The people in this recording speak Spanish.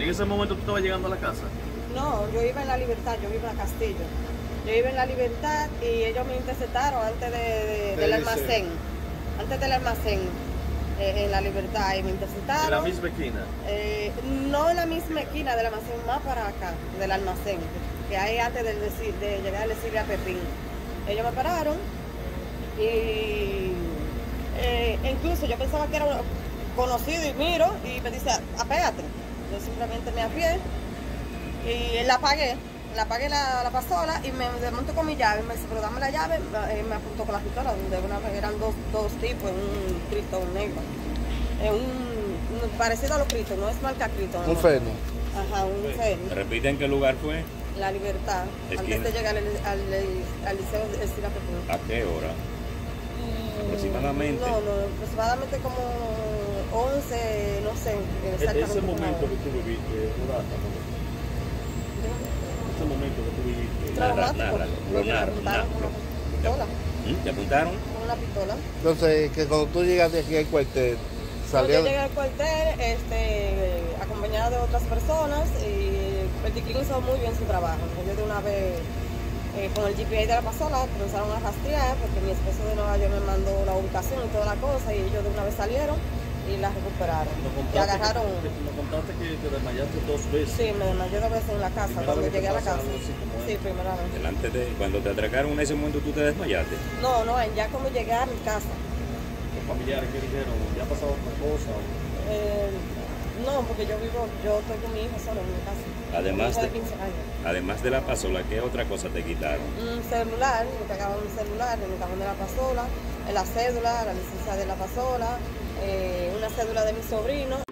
ese momento tú estabas llegando a la casa? No, yo iba en la libertad, yo en la Castillo. Yo iba en la libertad y ellos me interceptaron antes de, de- del almacén. Antes del almacén, eh, en la libertad, y me interceptaron. En la misma esquina. Eh, no en la misma esquina del almacén, más para acá, del almacén, que hay antes de, de llegar al decirle a Pepín. Ellos me pararon y eh, incluso yo pensaba que era un conocido y miro y me dice, apégate. Yo simplemente me apié y la apagué. La apagué la, la pasola y me desmonto con mi llave. Me dice, pero dame la llave. eh, me apuntó con la pistola, donde una vez eran dos, dos tipos en un Cristo negro. En un, un- parecido a los Cristos, no es marca Cristo. Un no. feno. Ajá, un fénix. Repite en qué lugar fue, La libertad. Esquina. Antes de llegar al, al, al liceo de Estila Pepín. a qué hora. Aproximadamente. No, no, aproximadamente como 11, no sé. exactamente Ese momento que tú viviste, Urata, ese momento que tú viviste. Pistola. ¿Mm? ¿Te apuntaron? Con una pistola. Entonces, que cuando tú llegaste aquí al cuartel, Cuando salió. yo llegué al cuartel, este, acompañada de otras personas, y el Tiquín hizo muy bien su trabajo. Ellos de una vez, eh, con el GPA de la pasola, comenzaron a rastrear, porque mi esposo de Nueva York me mandó la ubicación y toda la cosa, y ellos de una vez salieron y la recuperaron. Y agarraron, que, que- nos contaste que te desmayaste dos veces. sí, me desmayé dos veces en la casa, cuando llegué a la casa. así Sí, primera vez. Delante de, cuando te atracaron en ese momento tú te desmayaste. No, no, ya como llegué a mi casa. Los familiares que dijeron, ya ha pasado otra cosa. Eh, no, porque yo vivo, yo estoy con mi hija solo en mi casa. Además mi de de- 15 años. Además de la pasola, ¿qué otra cosa te quitaron? un celular, me pegaban un celular en el cajón de la pasola, la cédula, la licencia de la pasola, eh, cédula de mi sobrino